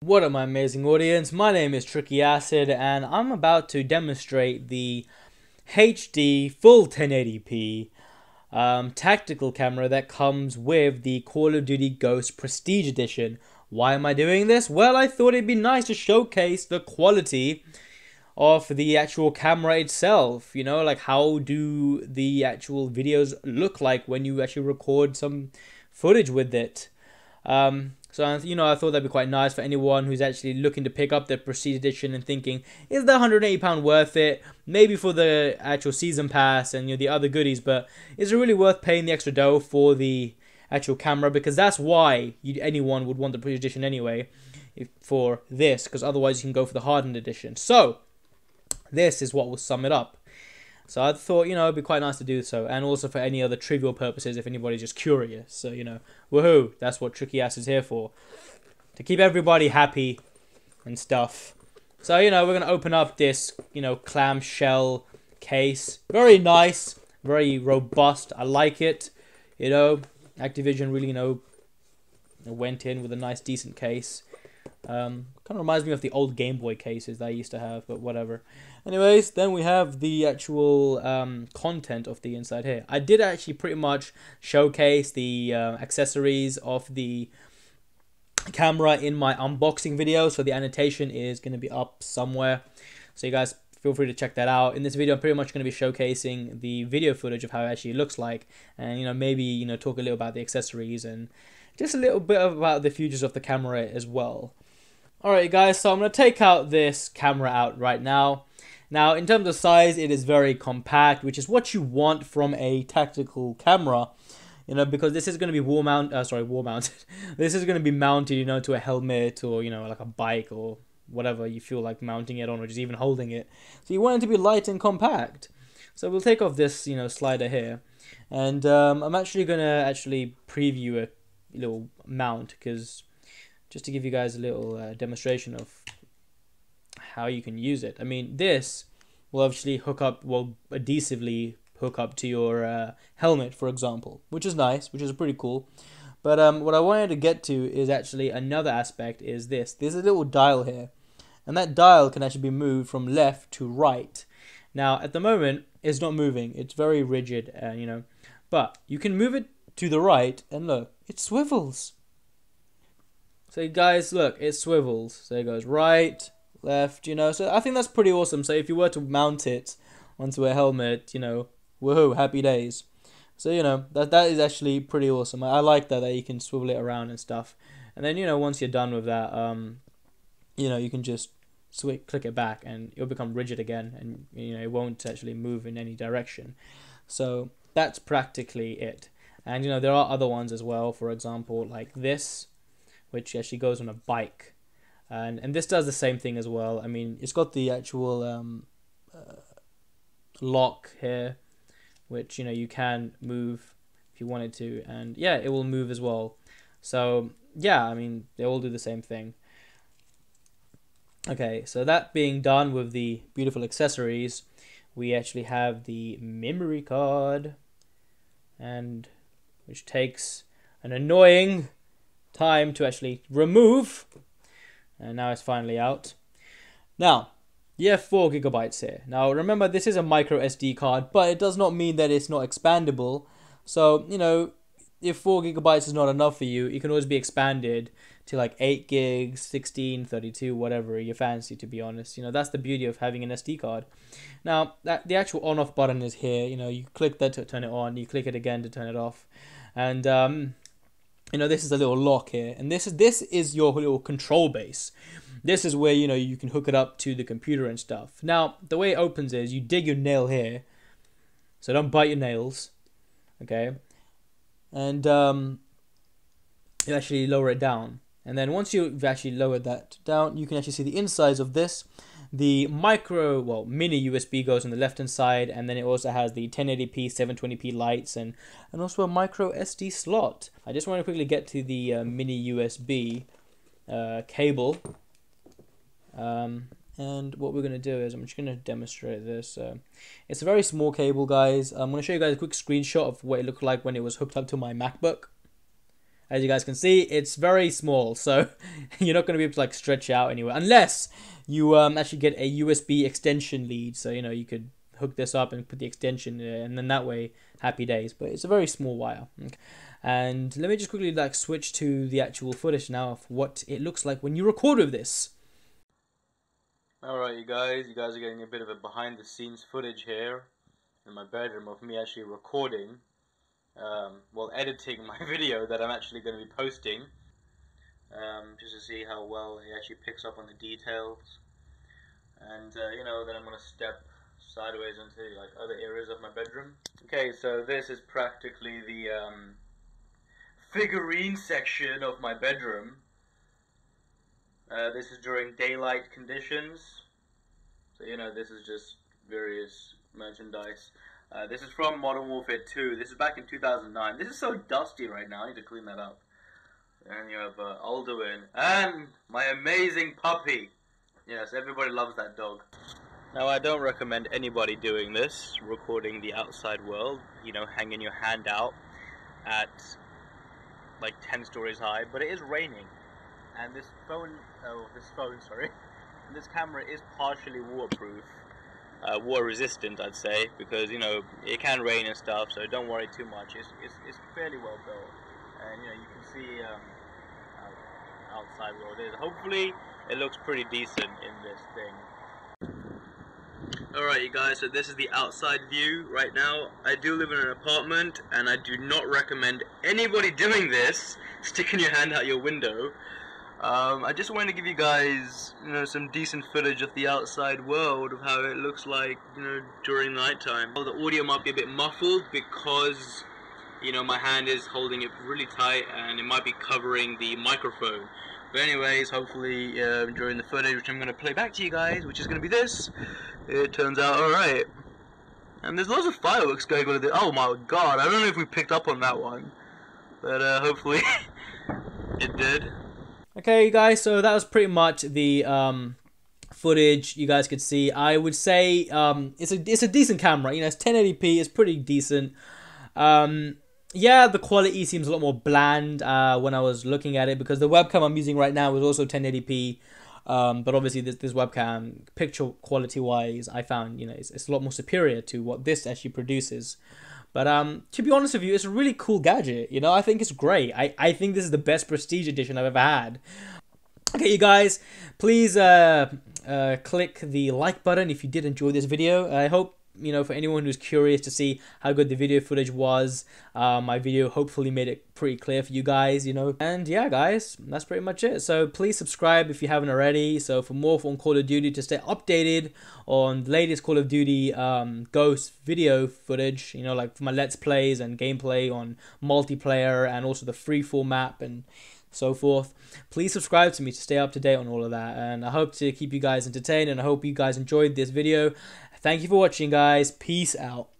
What up my amazing audience, my name is Tricky Acid and I'm about to demonstrate the HD full 1080p um, tactical camera that comes with the Call of Duty Ghost Prestige Edition. Why am I doing this? Well, I thought it'd be nice to showcase the quality of the actual camera itself. You know, like how do the actual videos look like when you actually record some footage with it. Um, so you know, I thought that'd be quite nice for anyone who's actually looking to pick up the Prestige Edition and thinking, is the 180 pound worth it? Maybe for the actual season pass and you know the other goodies, but is it really worth paying the extra dough for the actual camera? Because that's why you, anyone would want the Prestige Edition anyway, if, for this. Because otherwise, you can go for the hardened edition. So this is what will sum it up. So I thought, you know, it'd be quite nice to do so, and also for any other trivial purposes if anybody's just curious. So, you know, woohoo, that's what Tricky Acid is here for. To keep everybody happy and stuff. So, you know, we're going to open up this, you know, clamshell case. Very nice, very robust. I like it. You know, Activision really, you know, went in with a nice, decent case. Um, kind of reminds me of the old Game Boy cases that I used to have, but whatever. Anyways, then we have the actual um, content of the inside here. I did actually pretty much showcase the uh, accessories of the camera in my unboxing video, so the annotation is going to be up somewhere. So you guys feel free to check that out. In this video, I'm pretty much going to be showcasing the video footage of how it actually looks like, and you know maybe you know talk a little about the accessories and just a little bit about the features of the camera as well. Alright guys, so I'm going to take out this camera out right now. Now, in terms of size, it is very compact, which is what you want from a tactical camera. You know, because this is going to be wall mount, uh, sorry, wall mounted. this is going to be mounted, you know, to a helmet or, you know, like a bike or whatever you feel like mounting it on or just even holding it. So you want it to be light and compact. So we'll take off this, you know, slider here. And um, I'm actually going to actually preview a little mount because just to give you guys a little uh, demonstration of how you can use it. I mean, this will actually hook up, will adhesively hook up to your uh, helmet, for example, which is nice, which is pretty cool. But um, what I wanted to get to is actually another aspect is this. There's a little dial here, and that dial can actually be moved from left to right. Now, at the moment, it's not moving. It's very rigid, uh, you know, but you can move it to the right, and look, it swivels. So guys, look, it swivels. So it goes right, left, you know. So I think that's pretty awesome. So if you were to mount it onto a helmet, you know, woohoo, happy days. So you know that that is actually pretty awesome. I, I like that that you can swivel it around and stuff. And then you know once you're done with that, um, you know you can just switch, click it back and it'll become rigid again, and you know it won't actually move in any direction. So that's practically it. And you know there are other ones as well. For example, like this, which actually goes on a bike and and this does the same thing as well. I mean, it's got the actual um, uh, lock here, which you know you can move if you wanted to, and yeah, it will move as well. So yeah, I mean they all do the same thing. Okay, so that being done with the beautiful accessories, we actually have the memory card, and which takes an annoying time to actually remove and now it's finally out. Now, you have 4 gigabytes here. Now remember this is a micro SD card, but it does not mean that it's not expandable. So, you know, if 4 gigabytes is not enough for you, it can always be expanded to like 8 gigs, 16, 32, whatever you fancy to be honest. You know, that's the beauty of having an SD card. Now, that the actual on off button is here. You know, you click that to turn it on, you click it again to turn it off. And um you know this is a little lock here and this is this is your little control base. This is where you know you can hook it up to the computer and stuff. Now the way it opens is you dig your nail here. So don't bite your nails okay? And um, you actually lower it down and then once you've actually lowered that down you can actually see the insides of this the micro, well, mini USB goes on the left hand side, and then it also has the 1080p, 720p lights, and, and also a micro SD slot. I just want to quickly get to the uh, mini USB uh, cable. Um, and what we're going to do is, I'm just going to demonstrate this. Uh, it's a very small cable, guys. I'm going to show you guys a quick screenshot of what it looked like when it was hooked up to my MacBook. As you guys can see, it's very small, so you're not going to be able to like stretch out anywhere unless you um, actually get a USB extension lead. So you know you could hook this up and put the extension in, and then that way, happy days. But it's a very small wire. And let me just quickly like switch to the actual footage now of what it looks like when you record with this. Alright you guys, you guys are getting a bit of a behind the scenes footage here in my bedroom of me actually recording um, well, editing my video that I'm actually going to be posting, um, just to see how well it actually picks up on the details. And, uh, you know, then I'm going to step sideways into, like, other areas of my bedroom. Okay, so this is practically the, um, figurine section of my bedroom. Uh, this is during daylight conditions. So, you know, this is just various merchandise. Uh, this is from Modern Warfare 2. This is back in 2009. This is so dusty right now. I need to clean that up. And you have uh, Alduin and my amazing puppy. Yes, everybody loves that dog. Now, I don't recommend anybody doing this, recording the outside world, you know, hanging your hand out at like 10 stories high, but it is raining. And this phone, oh, this phone, sorry, this camera is partially waterproof uh, water resistant, I'd say, because you know it can rain and stuff. So don't worry too much. It's it's, it's fairly well built, and you know you can see um, outside world is. Hopefully, it looks pretty decent in this thing. Alright you guys, so this is the outside view right now. I do live in an apartment and I do not recommend anybody doing this, sticking your hand out your window. Um, I just wanted to give you guys, you know, some decent footage of the outside world of how it looks like, you know, during nighttime. Well, the audio might be a bit muffled because, you know, my hand is holding it really tight and it might be covering the microphone. But anyways, hopefully uh, during the footage, which I'm going to play back to you guys, which is going to be this, it turns out alright. And there's lots of fireworks going on. Oh my god, I don't know if we picked up on that one. But uh, hopefully it did. Okay, guys, so that was pretty much the um, footage you guys could see. I would say um, it's a it's a decent camera. You know, it's 1080p. It's pretty decent. Um, yeah, the quality seems a lot more bland uh, when I was looking at it because the webcam I'm using right now is also 1080p. Um, but obviously, this, this webcam, picture quality wise, I found you know it's, it's a lot more superior to what this actually produces. But um, to be honest with you, it's a really cool gadget. You know, I think it's great. I, I think this is the best Prestige edition I've ever had. Okay, you guys, please uh, uh, click the like button if you did enjoy this video. I hope you know, for anyone who's curious to see how good the video footage was, uh, my video hopefully made it pretty clear for you guys, you know. And yeah, guys, that's pretty much it. So please subscribe if you haven't already. So for more on Call of Duty, to stay updated on the latest Call of Duty um, Ghost video footage, you know, like for my Let's Plays and gameplay on multiplayer and also the freeform map and so forth. Please subscribe to me to stay up to date on all of that. And I hope to keep you guys entertained and I hope you guys enjoyed this video. Thank you for watching, guys. Peace out.